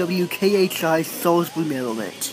WKHI Salisbury, Maryland.